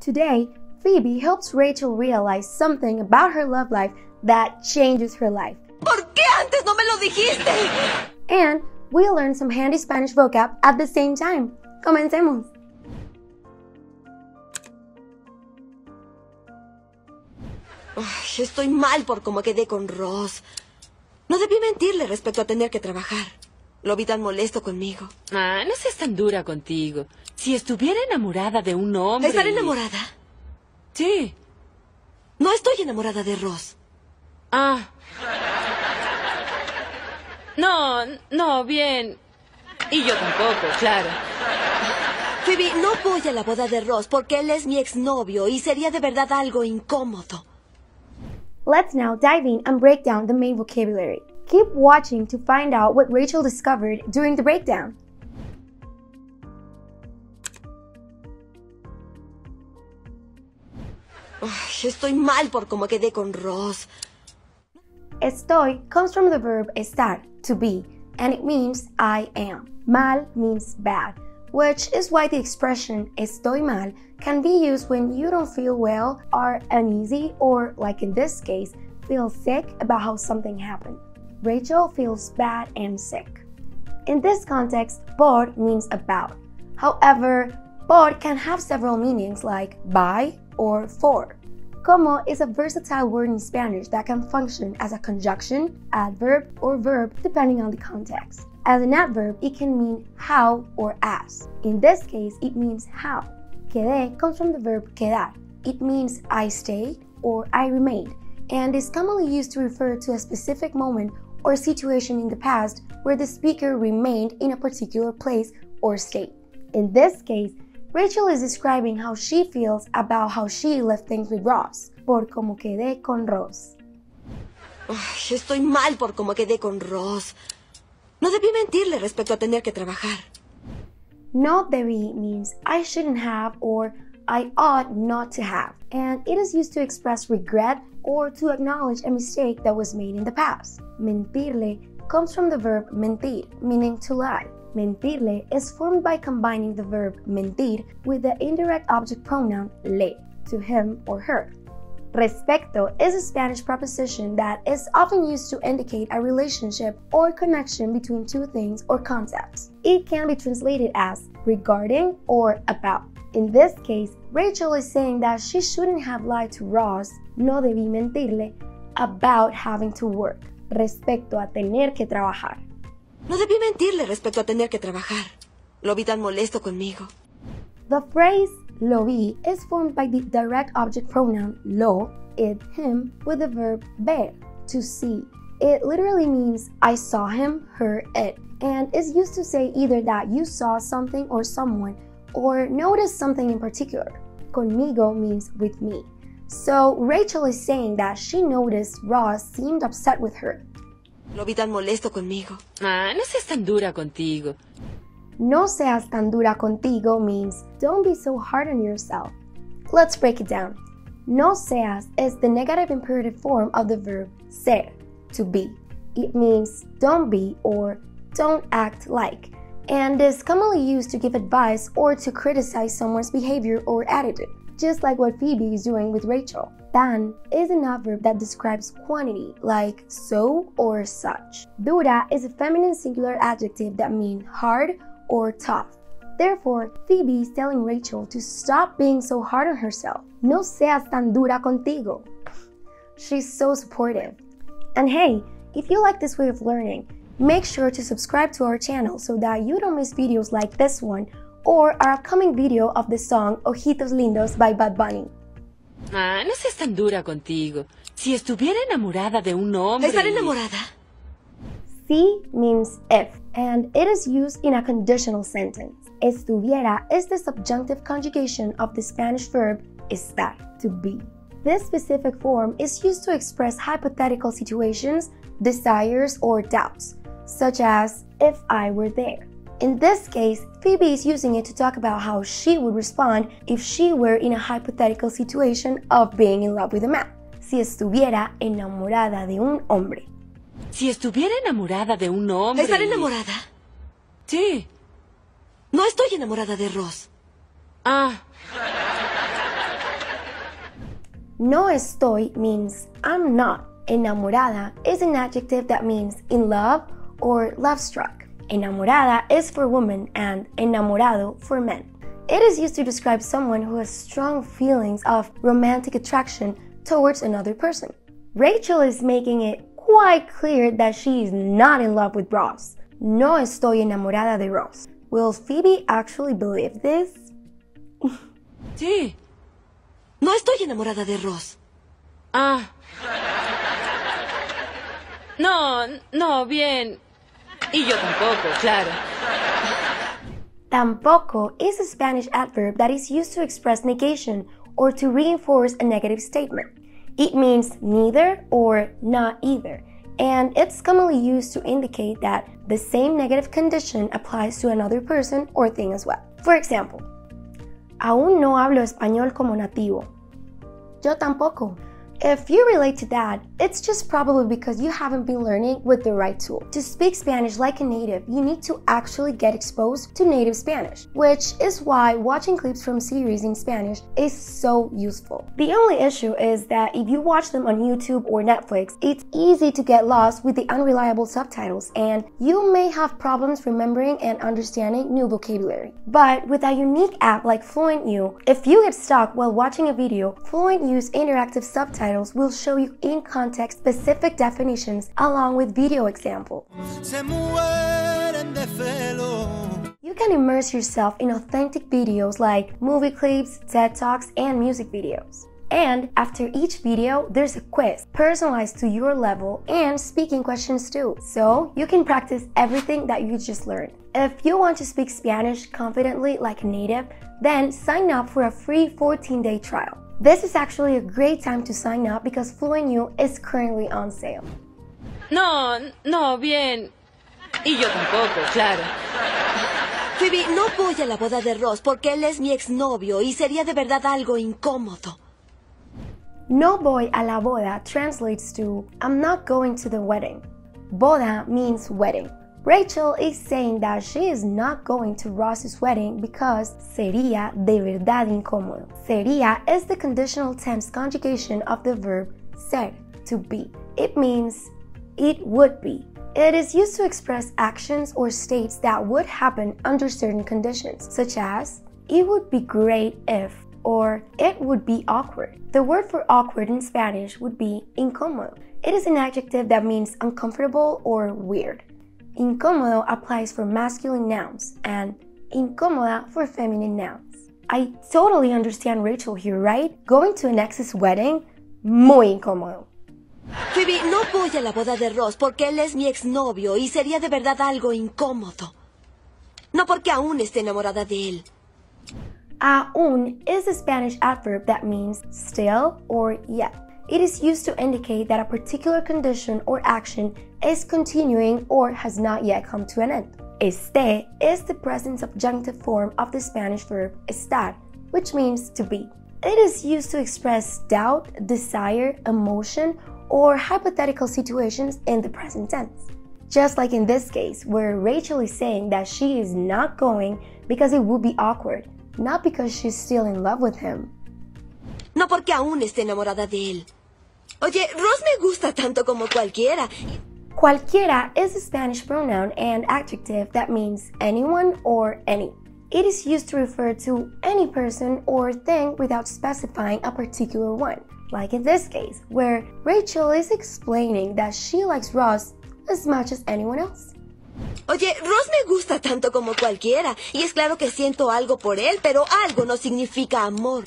Today, Phoebe helps Rachel realize something about her love life that changes her life. ¿Por qué antes no me lo dijiste? And we'll learn some handy Spanish vocab at the same time. Comencemos. Ay, estoy mal por cómo quedé con Ross. No debí mentirle respecto a tener que trabajar. Lo vi tan molesto conmigo. Ah, no seas tan dura contigo. Si estuviera enamorada de un hombre. ¿Estar enamorada? Sí. No estoy enamorada de Ross. Ah. No, no, bien. Y yo tampoco, claro. Phoebe, no voy a la boda de Ross porque él es mi exnovio y sería de verdad algo incómodo. Let's now dive in and break down the main vocabulary. Keep watching to find out what Rachel discovered during the breakdown. Estoy mal por cómo quedé con Ross. Estoy comes from the verb estar, to be, and it means I am. Mal means bad, which is why the expression estoy mal can be used when you don't feel well, are uneasy, or, like in this case, feel sick about how something happened. Rachel feels bad and sick. In this context, por means about. However, por can have several meanings like by or for. Como is a versatile word in Spanish that can function as a conjunction, adverb, or verb depending on the context. As an adverb, it can mean how or as. In this case, it means how. Quedé comes from the verb quedar. It means I stayed or I remained, and is commonly used to refer to a specific moment or situation in the past where the speaker remained in a particular place or state. In this case, Rachel is describing how she feels about how she left things with Ross, por como quedé con Ross. Ay, estoy mal por cómo quedé con Ross. No debí mentirle respecto a tener que trabajar. No debí means I shouldn't have or I ought not to have, and it is used to express regret or to acknowledge a mistake that was made in the past. Mentirle comes from the verb mentir, meaning to lie. Mentirle is formed by combining the verb mentir with the indirect object pronoun le, to him or her. Respecto is a Spanish preposition that is often used to indicate a relationship or connection between two things or concepts. It can be translated as regarding or about. In this case, Rachel is saying that she shouldn't have lied to Ross, no debí mentirle, about having to work, respecto a tener que trabajar. No debí mentirle respecto a tener que trabajar. Lo vi tan molesto conmigo. The phrase lo vi is formed by the direct object pronoun lo, it, him, with the verb ver, to see. It literally means I saw him, her, it, and is used to say either that you saw something or someone, or notice something in particular. Conmigo means with me. So Rachel is saying that she noticed Ross seemed upset with her. Lo vi tan molesto conmigo. Ah, no seas tan dura contigo. No seas tan dura contigo means don't be so hard on yourself. Let's break it down. No seas is the negative imperative form of the verb ser, to be. It means don't be or don't act like, and is commonly used to give advice or to criticize someone's behavior or attitude, just like what Phoebe is doing with Rachel. Tan is an adverb that describes quantity, like so or such. Dura is a feminine singular adjective that means hard or tough. Therefore, Phoebe is telling Rachel to stop being so hard on herself. No seas tan dura contigo. She's so supportive. And hey, if you like this way of learning, make sure to subscribe to our channel so that you don't miss videos like this one or our upcoming video of the song Ojitos Lindos by Bad Bunny. Ah, no seas tan dura contigo. Si estuviera enamorada de un hombre. ¿Estar enamorada? Si means if, and it is used in a conditional sentence. Estuviera is the subjunctive conjugation of the Spanish verb estar, to be. This specific form is used to express hypothetical situations, desires, or doubts, such as if I were there. In this case, Phoebe is using it to talk about how she would respond if she were in a hypothetical situation of being in love with a man. Si estuviera enamorada de un hombre. Si estuviera enamorada de un hombre. ¿Estar y- enamorada? Sí. No estoy enamorada de Ross. Ah. No estoy means I'm not. Enamorada is an adjective that means in love or love struck. Enamorada is for women and enamorado for men. It is used to describe someone who has strong feelings of romantic attraction towards another person. Rachel is making it quite clear that she is not in love with Ross. No estoy enamorada de Ross. Will Phoebe actually believe this? Sí. No estoy enamorada de Ross. Ah. No, no, bien. Y yo tampoco, claro. Tampoco is a Spanish adverb that is used to express negation or to reinforce a negative statement. It means neither or not either, and it's commonly used to indicate that the same negative condition applies to another person or thing as well. For example, aún no hablo español como nativo. Yo tampoco. If you relate to that, it's just probably because you haven't been learning with the right tool. To speak Spanish like a native, you need to actually get exposed to native Spanish, which is why watching clips from series in Spanish is so useful. The only issue is that if you watch them on YouTube or Netflix, it's easy to get lost with the unreliable subtitles and you may have problems remembering and understanding new vocabulary. But with a unique app like FluentU, if you get stuck while watching a video, FluentU's interactive subtitles will show you in context specific definitions along with video examples. You can immerse yourself in authentic videos like movie clips, TED Talks, and music videos. And after each video, there's a quiz personalized to your level and speaking questions too. So you can practice everything that you just learned. If you want to speak Spanish confidently like a native, then sign up for a free 14 day trial. This is actually a great time to sign up because FluentU is currently on sale. No, no, bien. Y yo tampoco, claro. Phoebe, no voy a la boda de Ross porque él es mi exnovio y sería de verdad algo incómodo. No voy a la boda translates to I'm not going to the wedding. Boda means wedding. Rachel is saying that she is not going to Ross's wedding because sería de verdad incómodo. Sería is the conditional tense conjugation of the verb ser, to be. It means it would be. It is used to express actions or states that would happen under certain conditions, such as it would be great if or it would be awkward. The word for awkward in Spanish would be incómodo. It is an adjective that means uncomfortable or weird. Incómodo applies for masculine nouns and incómoda for feminine nouns. I totally understand Rachel here, right? Going to an ex's wedding? Muy incómodo. Phoebe, no voy a la boda de Ross porque él es mi exnovio y sería de verdad algo incómodo. No porque aún esté enamorada de él. Aún is a Spanish adverb that means still or yet. It is used to indicate that a particular condition or action is continuing or has not yet come to an end. Esté is the present subjunctive form of the Spanish verb estar, which means to be. It is used to express doubt, desire, emotion, or hypothetical situations in the present tense. Just like in this case, where Rachel is saying that she is not going because it would be awkward, not because she's still in love with him. No porque aún esté enamorada de él. Oye, Ross me gusta tanto como cualquiera. Cualquiera is a Spanish pronoun and adjective that means anyone or any. It is used to refer to any person or thing without specifying a particular one, like in this case, where Rachel is explaining that she likes Ross as much as anyone else. Oye, Ross me gusta tanto como cualquiera, y es claro que siento algo por él, pero algo no significa amor.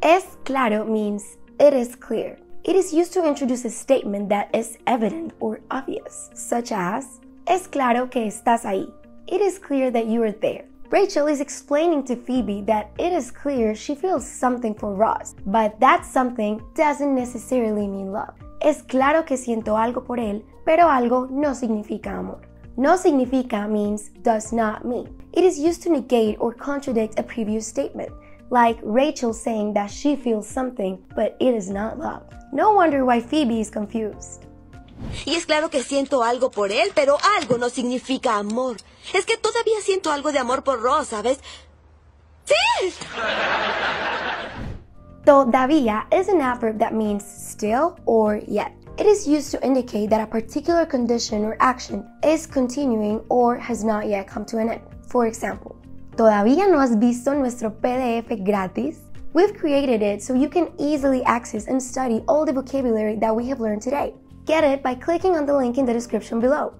Es claro means it is clear. It is used to introduce a statement that is evident or obvious, such as, Es claro que estás ahí. It is clear that you are there. Rachel is explaining to Phoebe that it is clear she feels something for Ross, but that something doesn't necessarily mean love. Es claro que siento algo por él, pero algo no significa amor. No significa means does not mean. It is used to negate or contradict a previous statement, like Rachel saying that she feels something, but it is not love. No wonder why Phoebe is confused. Y es claro que siento algo por él, pero algo no significa amor. Es que todavía siento algo de amor por Ross, ¿sabes? ¡Sí! Todavía is an adverb that means still or yet. It is used to indicate that a particular condition or action is continuing or has not yet come to an end. For example, ¿Todavía no has visto nuestro PDF gratis? We've created it so you can easily access and study all the vocabulary that we have learned today. Get it by clicking on the link in the description below.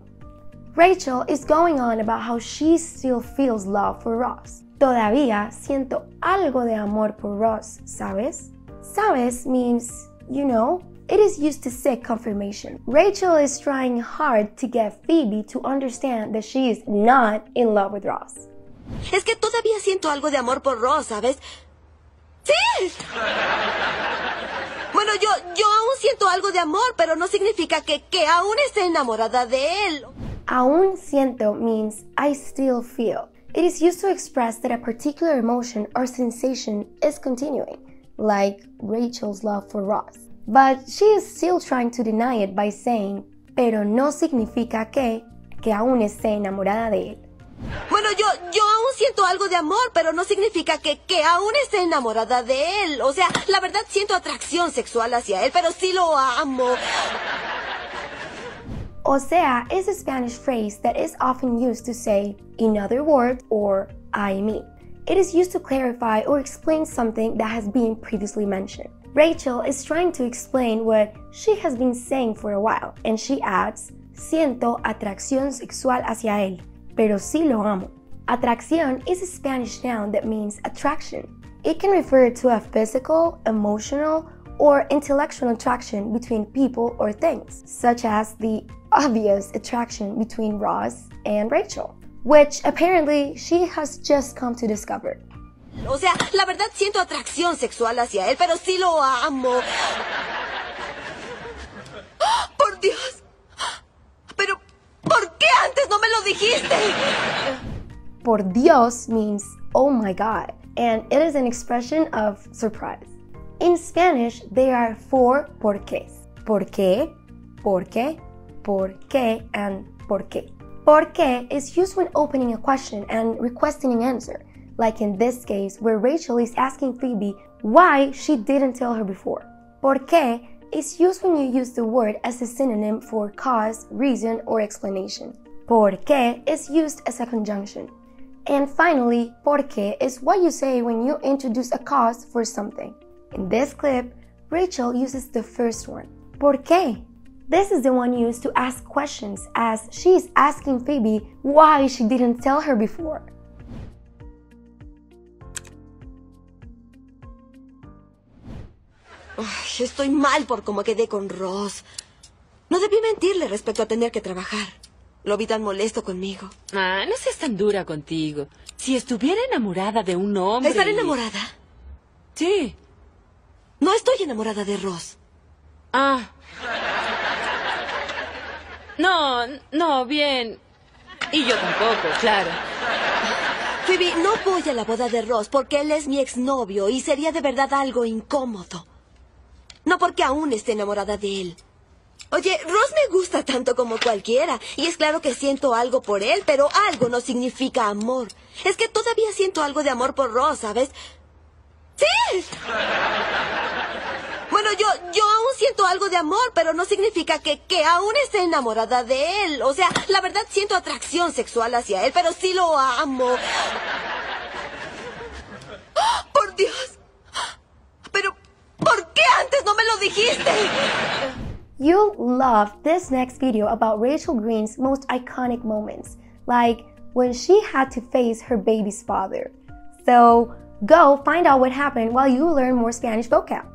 Rachel is going on about how she still feels love for Ross. Todavía siento algo de amor por Ross, ¿sabes? ¿Sabes means, you know, it is used to seek confirmation. Rachel is trying hard to get Phoebe to understand that she is not in love with Ross. Es que todavía siento algo de amor por Ross, ¿sabes? ¡Sí! Bueno, yo, yo aún siento algo de amor, pero no significa que, que aún esté enamorada de él. Aún siento means I still feel. It is used to express that a particular emotion or sensation is continuing, like Rachel's love for Ross. But she is still trying to deny it by saying, pero no significa que, que aún esté enamorada de él. Bueno, yo, yo aún siento algo de amor, pero no significa que, que aún esté enamorada de él. O sea, la verdad siento atracción sexual hacia él, pero sí lo amo. O sea is a Spanish phrase that is often used to say, in other words, or I mean. It is used to clarify or explain something that has been previously mentioned. Rachel is trying to explain what she has been saying for a while, and she adds, Siento atracción sexual hacia él, pero sí lo amo. Atracción is a Spanish noun that means attraction. It can refer to a physical, emotional, or intellectual attraction between people or things, such as the obvious attraction between Ross and Rachel, which apparently she has just come to discover. O sea, la verdad siento atracción sexual hacia él, pero sí lo amo. ¡Ah! ¡Por Dios! Pero, ¿por qué antes no me lo dijiste? Por Dios means oh my god, and it is an expression of surprise. In Spanish, there are four porqués. ¿Por qué? ¿Por qué? ¿Por qué? and ¿por qué? ¿Por qué is used when opening a question and requesting an answer like in this case where Rachel is asking Phoebe why she didn't tell her before. ¿Por qué is used when you use the word as a synonym for cause, reason, or explanation. ¿Por qué is used as a conjunction. And finally, ¿por qué is what you say when you introduce a cause for something. In this clip, Rachel uses the first one. ¿Por qué? This is the one used to ask questions as she is asking Phoebe why she didn't tell her before. estoy mal por cómo quedé con Ross. No debí mentirle respecto a tener que trabajar. Lo vi tan molesto conmigo. Ah, no seas tan dura contigo. Si estuviera enamorada de un hombre. ¿Estar enamorada? Sí. No estoy enamorada de Ross. Ah. No, no, bien. Y yo tampoco, claro. Phoebe, no voy a la boda de Ross porque él es mi exnovio y sería de verdad algo incómodo. No porque aún esté enamorada de él. Oye, Ross me gusta tanto como cualquiera. Y es claro que siento algo por él, pero algo no significa amor. Es que todavía siento algo de amor por Ross, ¿sabes? ¡Sí! Bueno, yo, yo aún siento algo de amor, pero no significa que, que aún esté enamorada de él. O sea, la verdad siento atracción sexual hacia él, pero sí lo amo. ¡Oh, ¡Por Dios! Pero, ¿por qué antes no me lo dijiste? You'll love this next video about Rachel Green's most iconic moments, like when she had to face her baby's father. So go find out what happened while you learn more Spanish vocab.